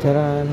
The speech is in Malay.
jalan.